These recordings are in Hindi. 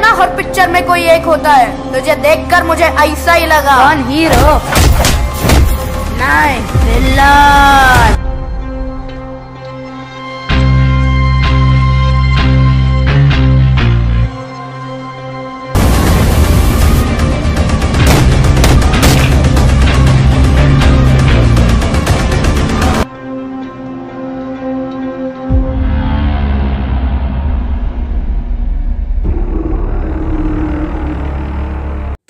ना हर पिक्चर में कोई एक होता है। तुझे देखकर मुझे ऐसा ही लगा। हीरो?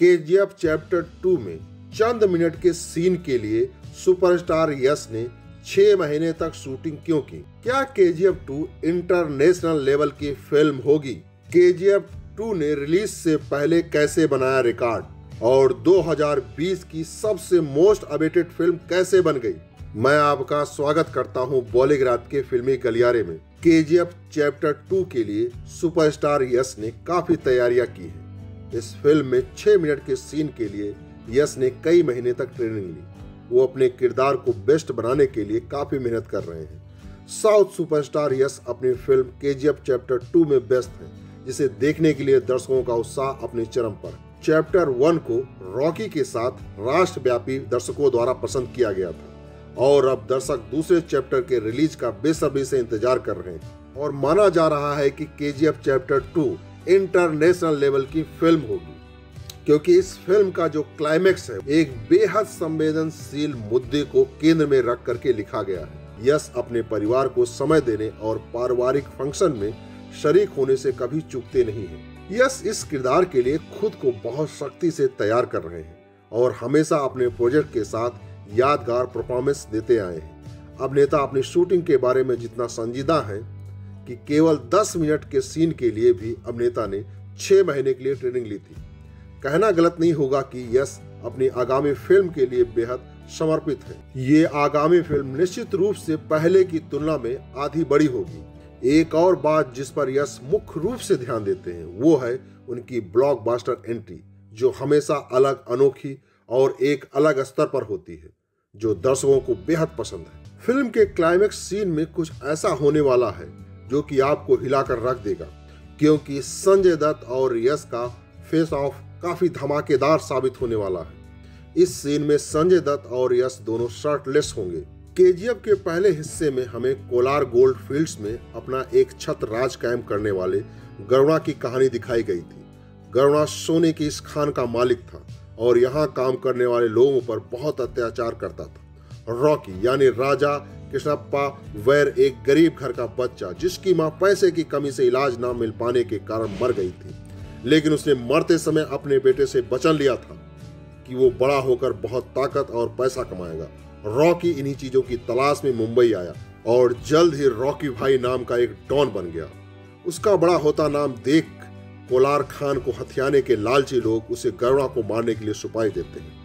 केजीएफ चैप्टर टू में चंद मिनट के सीन के लिए सुपरस्टार यश ने छह महीने तक शूटिंग क्यों की? क्या K G F two international level की फ़िल्म होगी? के जी एफ़ टू ने रिलीज़ से पहले कैसे बनाया रिकॉर्ड? और 2020 की सबसे मोस्ट अवेटेड फ़िल्म कैसे बन गई? मैं आपका स्वागत करता हूँ बॉलीग्राद के फिल्मी गलियारे में। के जी एफ़ चैप्टर टू के लिए सुपरस्टार यश ने काफ़ी तैयारियाँ की हैं। इस फ़िल्म में छह मिनट के सीन के लिए यश ने कई महीने तक ट्रेनिंग ली। वो अपने किरदार को बेस्ट बनाने के लिए काफ़ी मेहनत कर रहे हैं। साउथ सुपरस्टार यश अपनी फ़िल्म केजीएफ चैप्टर टू में व्यस्त है, जिसे देखने के लिए दर्शकों का उत्साह अपने चरम पर। चैप्टर वन को रॉकी के साथ राष्ट्रव्यापी दर्शकों द्वारा पसंद किया गया था, और अब दर्शक दूसरे चैप्टर के रिलीज़ का बेसब्री से इंतज़ार कर रहे हैं। और माना जा रहा है कि KGF chapter two international level की फ़िल्म होगी। क्योंकि इस फ़िल्म का जो क्लाइमेक्स है, एक बेहद संवेदनशील मुद्दे को केंद्र में रख करके लिखा गया है। यश अपने परिवार को समय देने और पारिवारिक फ़ंक्शन में शरीक होने से कभी चूकते नहीं है। यश इस किरदार के लिए खुद को बहुत सख्ती से तैयार कर रहे हैं और हमेशा अपने प्रोजेक्ट के साथ यादगार परफॉर्मेंस देते आए हैं। अभिनेता अपनी शूटिंग के बारे में जितना संजीदा है कि केवल 10 मिनट के सीन के लिए भी अभिनेता ने 6 महीने के लिए ट्रेनिंग ली थी। कहना गलत नहीं होगा कि यश अपनी आगामी फ़िल्म के लिए बेहद समर्पित है। ये आगामी फ़िल्म निश्चित रूप से पहले की तुलना में आधी बड़ी होगी। एक और बात जिस पर यश मुख्य रूप से ध्यान देते हैं, वो है उनकी ब्लॉकबस्टर एंट्री, जो हमेशा अलग अनोखी और एक अलग स्तर पर होती है, जो दर्शकों को बेहद पसंद है। फ़िल्म के क्लाइमेक्स सीन में कुछ ऐसा होने वाला है जो कि आपको हिलाकर रख देगा। क्योंकि संजय दत्त और यश का फेस ऑफ़ काफ़ी धमाकेदार साबित होने वाला है। इस सीन में संजय दत्त और यश दोनों शर्टलेस होंगे। केजीएफ के पहले हिस्से में हमें कोलार गोल्ड फील्ड्स में अपना एक छत राज कायम करने वाले गरुणा की कहानी दिखाई गई थी। गरुणा सोने की इस खान का मालिक था और यहाँ काम करने वाले लोगों पर बहुत अत्याचार करता था। रॉकी यानी राजा कृष्णप्पा, वैर एक गरीब घर का बच्चा, जिसकी माँ पैसे की कमी से इलाज ना मिल पाने के कारण मर गई थी। लेकिन उसने मरते समय अपने बेटे से वचन लिया था कि वो बड़ा होकर बहुत ताकत और पैसा कमाएगा। रॉकी इन्हीं चीज़ों की तलाश में मुंबई आया और जल्द ही रॉकी भाई नाम का एक डॉन बन गया। उसका बड़ा होता नाम देख कोलार खान को हथियाने के लालची लोग उसे गरुणा को मारने के लिए सुपाई देते हैं।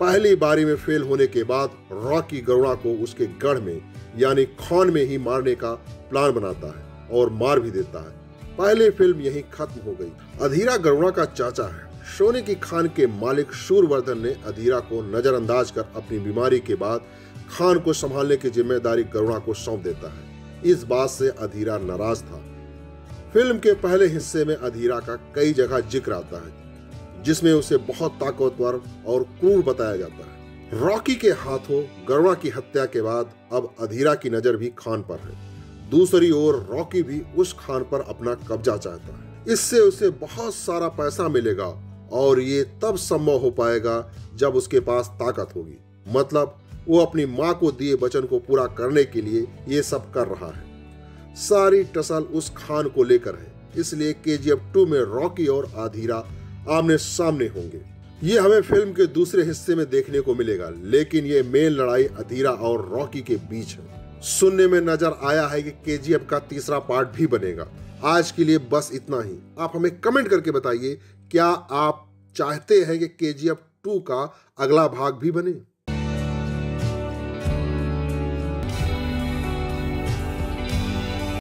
पहली बारी में फेल होने के बाद रॉकी गरुणा को उसके गढ़ में, यानी खान में ही मारने का प्लान बनाता है और मार भी देता है। पहले फ़िल्म यही खत्म हो गई। अधीरा गरुणा का चाचा है। सोने की खान के मालिक शूरवर्धन ने अधीरा को नजरअंदाज कर अपनी बीमारी के बाद खान को संभालने की ज़िम्मेदारी गरुणा को सौंप देता है। इस बात से अधीरा नाराज़ था। फ़िल्म के पहले हिस्से में अधीरा का कई जगह ज़िक्र आता है। जिसमें उसे बहुत ताकतवर और क्रूर बताया जाता है। रॉकी के हाथों गरुणा की हत्या के बाद अब अधीरा की नज़र भी खान पर है। दूसरी ओर रॉकी भी उस खान पर अपना कब्जा चाहता है। इससे उसे बहुत सारा पैसा मिलेगा और ये तब संभव हो पाएगा जब उसके पास ताकत होगी। मतलब वो अपनी माँ को दिए वचन को पूरा करने के लिए ये सब कर रहा है। सारी टसल उस खान को लेकर है। इसलिए के जी में रॉकी और आधीरा आमने सामने होंगे। ये हमें फ़िल्म के दूसरे हिस्से में देखने को मिलेगा, लेकिन ये मेन लड़ाई अधीरा और रॉकी के बीच है। सुनने में नज़र आया है कि केजीएफ का तीसरा पार्ट भी बनेगा। आज के लिए बस इतना ही। आप हमें कमेंट करके बताइए, क्या आप चाहते हैं कि केजीएफ टू का अगला भाग भी बने?